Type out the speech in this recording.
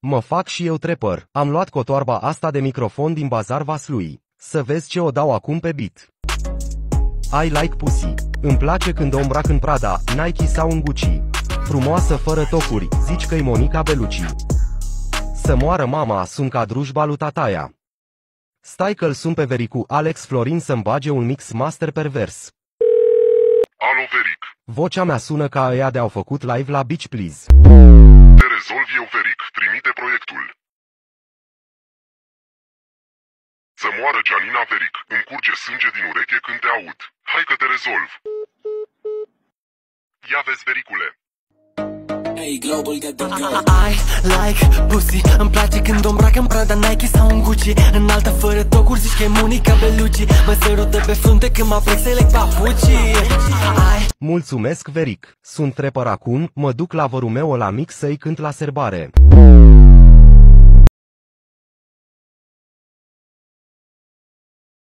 Mă fac și eu trepăr. Am luat cotoarba asta de microfon din bazar Vaslui. Să vezi ce o dau acum pe beat. I like pussy. Îmi place când o îmbrac în Prada, Nike sau în Gucci. Frumoasă fără tocuri, zici că-i Monica Bellucci. Să moară mama, sunt ca drujba lui tataia. Stai că-l sun pe vericu Alex Florin să-mi bage un mix master pervers. Alo, Veric. Vocea mea sună ca ăia de au făcut live la Beach Please. Te rezolv eu, Veric. Trimite proiectul. Să moară Gianina Veric. Îmi curge sânge din ureche când te aud. Hai că te rezolv. Ia vezi, Vericule. Hey, global get the go. I like pussy Îmi place când o îmbrac în Prada, Nike sau în Gucci Înaltă fără tocuri, zici că e Monica Bellucci Mă sărută pe frunte când mă plec să leg papucii I Mulțumesc, Veric. Sunt trepăr acum, mă duc la vărul meu la mic să-i cânt la serbare.